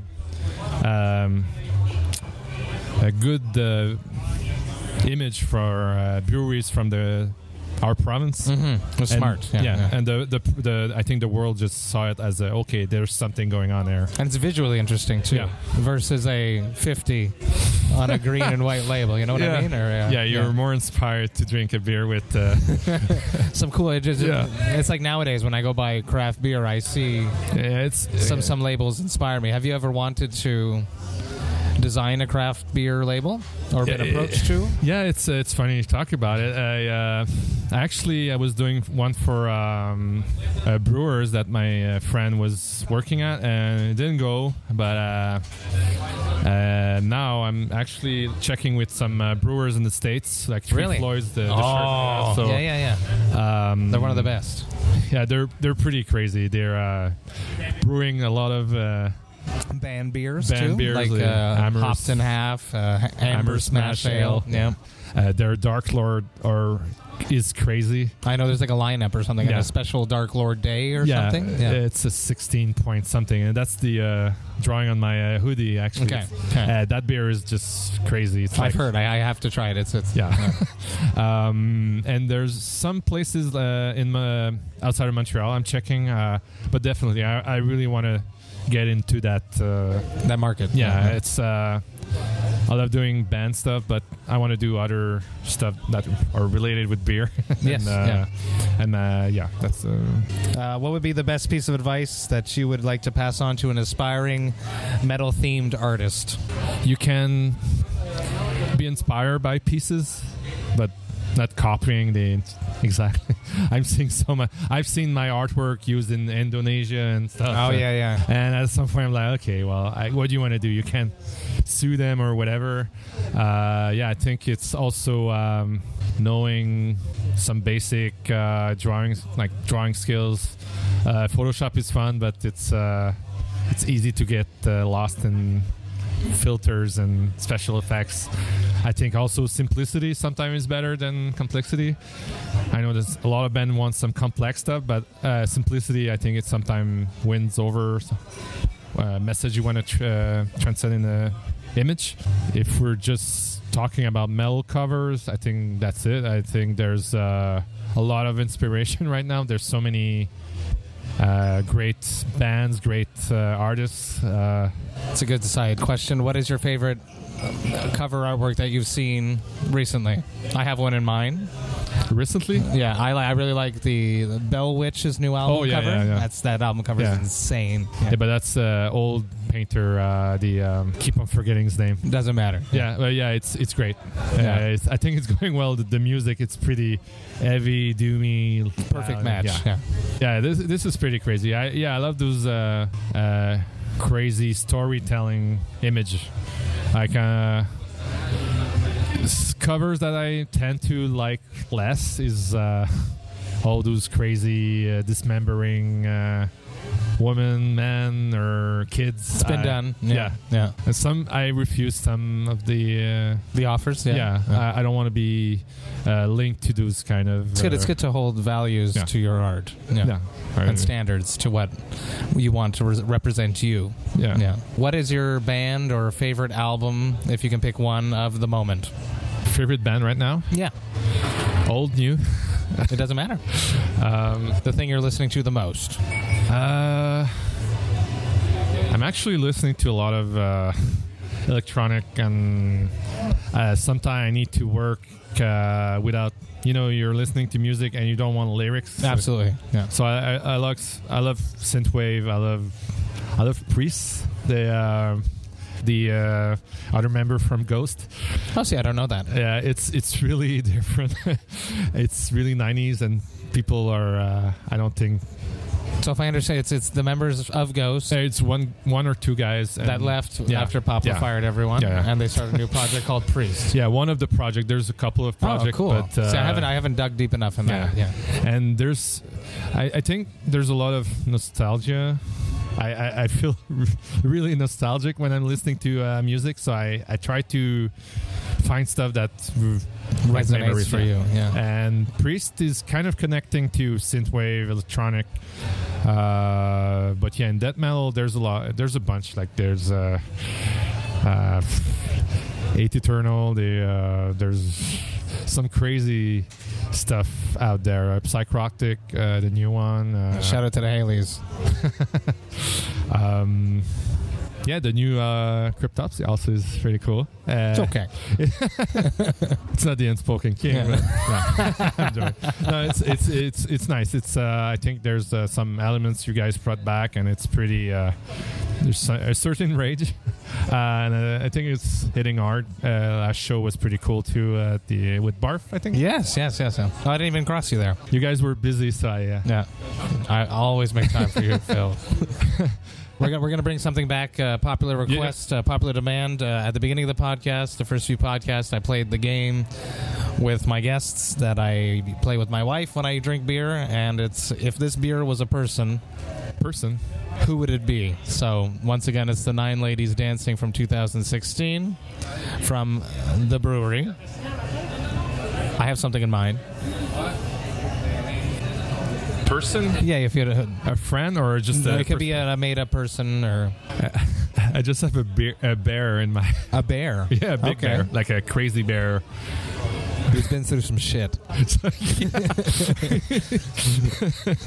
um, a good uh, image for uh, breweries from the our province. Mm-hmm. And- smart. Yeah, yeah. and the, the the I think the world just saw it as a okay. There's something going on there. And it's visually interesting too, Yeah. versus a 50 on a green and white label. You know what I mean? Or, yeah, you're more inspired to drink a beer with. Uh, some cool. It just, Yeah. It's like nowadays when I go buy craft beer, I see yeah, it's some some labels inspire me. Have you ever wanted to design a craft beer label or been Yeah, approached to? Yeah, it's uh, it's funny you talk about it. I uh, actually I was doing one for um, uh, brewers that my uh, friend was working at, and it didn't go. But uh, uh, now I'm actually checking with some uh, brewers in the states, like Three Really? Floyds. The, the Oh, shirt, so, yeah, yeah, yeah. Um, They're one of the best. Yeah, they're they're pretty crazy. They're uh, brewing a lot of. Uh, Band beers Band too, beers, like uh, Amherst- Hopped in Half, uh, Amber, Amber Smash, Ale. Yeah, uh, their Dark Lord or is crazy. I know there's like a lineup or something, like Yeah. a special Dark Lord Day or yeah, something. it's a 16 point something, and that's the uh, drawing on my uh, hoodie. Actually, Okay, okay. Uh, that beer is just crazy. It's I've like, heard. I, I have to try it. It's it's Yeah, um, and there's some places uh, in my, outside of Montreal. I'm checking, uh, but definitely, I, I really want to get into that. Uh, that market. yeah, it's. Uh, I love doing band stuff, but I want to do other stuff that are related with beer. Yes, and, uh, and uh, yeah, that's. Uh, Uh, what would be the best piece of advice that you would like to pass on to an aspiring metal themed artist? you can be inspired by pieces, but not copying the exactly. I'm seeing so much. I've seen my artwork used in Indonesia and stuff. Oh yeah, yeah. And at some point, I'm like, okay, well, I, what do you want to do? You can sue them or whatever. Uh, yeah, I think it's also um, knowing some basic uh, drawings, like drawing skills. Uh, Photoshop is fun, but it's uh, it's easy to get uh, lost in filters and special effects. I think also simplicity sometimes is better than complexity. I know there's a lot of band want some complex stuff, but uh, simplicity I think it sometimes wins over uh, message you want to tr- uh, transcend in the image. If we're just talking about metal covers, I think that's it. I think there's uh, a lot of inspiration right now. There's so many uh, great bands, great uh, artists. Uh, It's a good side question. What is your favorite cover artwork that you've seen recently? I have one in mind. recently, Yeah, I li- I really like the, the Bell Witch's new album Oh, yeah, cover. yeah, yeah. That's that album cover Yeah. is insane. yeah. but that's uh, old painter. Uh, the um, keep on forgetting his name. Doesn't matter. Yeah, well, yeah, it's it's great. Yeah. Uh, it's, I think it's going well. The, the music, it's pretty heavy, doomy, Perfect match. Yeah, Yeah. yeah. This this is pretty crazy. I yeah, I love those uh, uh, crazy storytelling image. Like uh, s- covers that I tend to like less is uh, all those crazy uh, dismembering. Woman, man, or kids. It's been I- done. Yeah. Yeah. And some I refuse some of the. Uh, The offers. Yeah. yeah, I, I don't want to be uh, linked to those kind of. it's good. It's uh, good to hold values Yeah. to your art. Yeah. Yeah, And standards to what you want to re- represent you. yeah. Yeah. What is your band or favorite album, if you can pick one of the moment? Favorite band right now? Yeah. Old, new. It doesn't matter. Um, The thing you're listening to the most. uh, I'm actually listening to a lot of uh, electronic, and uh, sometimes I need to work uh, without. You know, you're listening to music and you don't want lyrics. Absolutely. Yeah. So I, I, I like I love synthwave. I love I love Priest. The uh, the uh, other member from Ghost. Oh, see, I don't know that. Yeah, it's it's really different. it's really 90s, and people are. Uh, I don't think So if I understand, it's it's the members of Ghost it's one one or two guys that left yeah. after Papa Yeah. fired everyone, Yeah, and they started a new project called Priest. Yeah, one of the project. There's a couple of projects, oh, cool. but uh, see, I haven't I haven't dug deep enough in that. Yeah. Yeah. and there's I, I think there's a lot of nostalgia I, I, I feel really nostalgic when I'm listening to uh, music so I, I try to find stuff that Resonates for you. Yeah. and priest is kind of connecting to synthwave electronic uh, but yeah in death metal there's a lot there's a bunch like there's uh, uh, eight eternal the uh, there's some crazy stuff out there uh, Psycroptic uh, the new one uh, Shout out to the Haleys. um, yeah, the new uh, Cryptopsy also is pretty cool. Uh, It's okay. It's not the unspoken king. Yeah. But, no, no, it's it's it's it's nice. It's uh, I think there's uh, some elements you guys brought back, and it's pretty. Uh, there's a certain rage, uh, and uh, I think it's hitting hard. Uh, last show was pretty cool too. The with Barf, I think. Yes, yes, yes. yes. Oh, I didn't even cross you there. You guys were busy, so I. Uh, Yeah, I always make time for you, Phil. We're gonna, we're gonna bring something back. Uh, popular request, uh, popular demand. Uh, at the beginning of the podcast, the first few podcasts, I played the game with my guests that I play with my wife when I drink beer, and it's if this beer was a person, person. who would it be? So once again, it's the Nine Ladies Dancing from 2016 from the Bruery. I have something in mind. Person, Yeah, if you had a, a friend, or just a it could be a made-up person or I just have a bear, a bear in my a bear. yeah, a big Okay. bear, like a crazy bear. Who's been through some shit.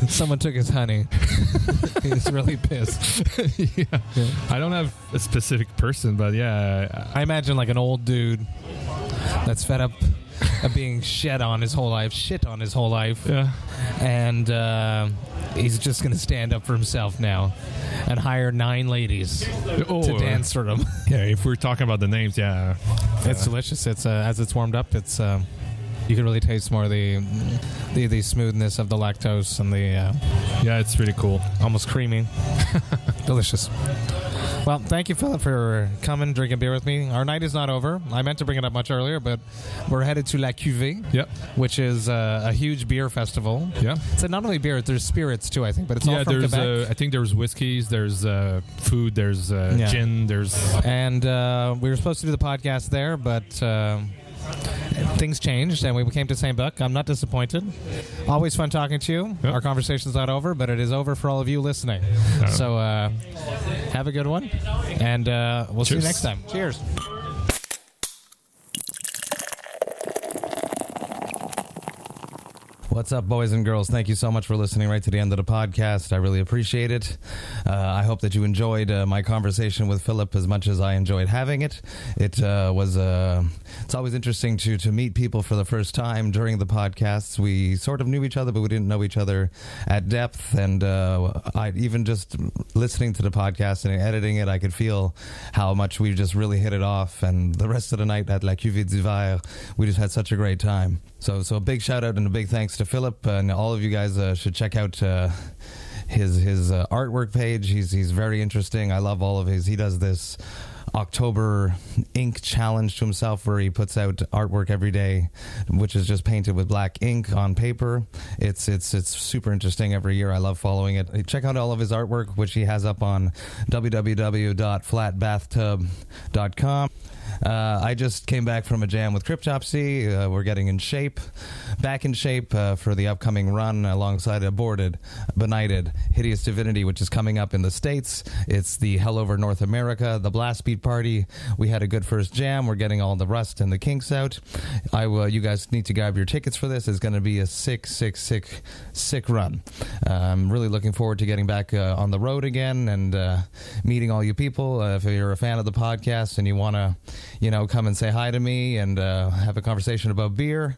Someone took his honey. He's really pissed. yeah. I don't have a specific person, but yeah, I imagine like an old dude that's fed up of being shit on his whole life, shit on his whole life, yeah. and uh, he's just going to stand up for himself now and hire nine ladies Oh, to dance for him. Yeah, if we're talking about the names, yeah. It's delicious. It's uh, as it's warmed up. It's uh, you can really taste more of the, the the smoothness of the lactose and the uh, Yeah, it's really cool. almost creamy, delicious. Well, thank you, Filip, for coming, drinking beer with me. Our night is not over. I meant to bring it up much earlier, but we're headed to La Cuvée, Yeah. which is uh, a huge beer festival. Yeah. So not only beer, there's spirits too, I think, but it's yeah, all from there's Quebec. uh, I think there's whiskeys, there's uh, food, there's uh, Yeah. gin, there's and uh, we were supposed to do the podcast there, but uh, things changed, and we came to St. Bock. I'm not disappointed. Always fun talking to you. Yep. Our conversation's not over, but it is over for all of you listening. So uh, have a good one, and uh, we'll see you next time. Cheers. What's up, boys and girls? Thank you so much for listening right to the end of the podcast. I really appreciate it. Uh, I hope that you enjoyed uh, my conversation with Filip as much as I enjoyed having it. It uh, was uh, it's always interesting to to meet people for the first time during the podcasts. We sort of knew each other, but we didn't know each other at depth. And uh, I even just listening to the podcast and editing it, I could feel how much we just really hit it off. And the rest of the night at La Cuvée d'Hiver, we just had such a great time. So, so a big shout out and a big thanks to Filip, and all of you guys uh, should check out uh, his his uh, artwork page. He's he's very interesting. I love all of his. He does this October ink challenge to himself where he puts out artwork every day, which is just painted with black ink on paper. It's it's it's super interesting every year. I love following it. Check out all of his artwork, which he has up on www.flatbathtub.com. Uh, I just came back from a jam with Cryptopsy. Uh, we're getting in shape, back in shape uh, for the upcoming run alongside Aborted, Benighted, Hideous Divinity, which is coming up in the States. It's the Hell Over North America, the Blast Beat Party. We had a good first jam. We're getting all the rust and the kinks out. I, uh, you guys need to grab your tickets for this. It's going to be a sick, sick, sick, sick run. Uh, I'm really looking forward to getting back uh, on the road again and meeting all you people. If you're a fan of the podcast and you want to, you know, come and say hi to me and uh, have a conversation about beer,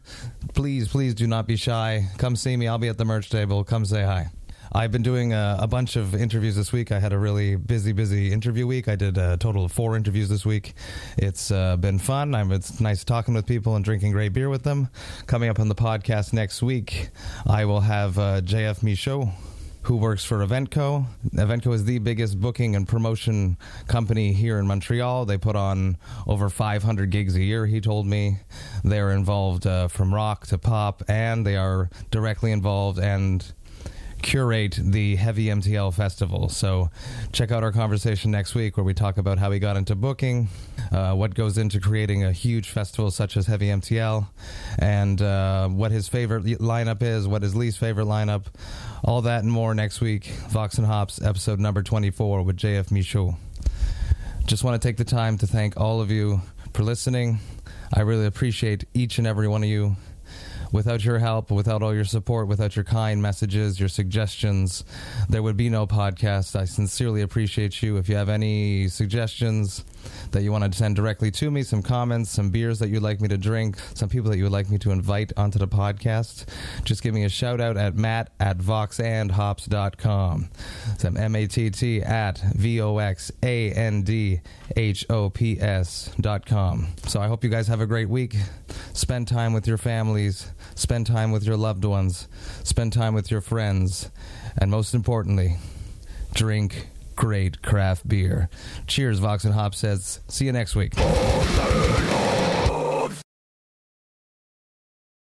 please, please do not be shy. Come see me. I'll be at the merch table. Come say hi. I've been doing a, a bunch of interviews this week. I had a really busy, busy interview week. I did a total of four interviews this week. It's uh, been fun. I'm, it's nice talking with people and drinking great beer with them. Coming up on the podcast next week, I will have uh, JF Michaud who works for Evenko. Evenko is the biggest booking and promotion company here in Montreal. They put on over 500 gigs a year, he told me. They're involved uh, from rock to pop, and they are directly involved and curate the Heavy MTL Festival. So check out our conversation next week where we talk about how he got into booking, uh, what goes into creating a huge festival such as Heavy MTL, and uh, what his favorite lineup is, what his least favorite lineup. All that and more next week. Vox and Hops, episode number 24 with JF Michaud. Just want to take the time to thank all of you for listening. I really appreciate each and every one of you. Without your help, without all your support, without your kind messages, your suggestions, there would be no podcast. I sincerely appreciate you. If you have any suggestions that you want to send directly to me, some comments, some beers that you'd like me to drink, some people that you would like me to invite onto the podcast, just give me a shout out at matt at voxandhops.com. So I'm M-A-T-T at V-O-X-A-N-D-H-O-P-S dot com. So I hope you guys have a great week. Spend time with your families. Spend time with your loved ones. Spend time with your friends. And most importantly, drink great craft beer. Cheers, Vox and Hop says. See you next week.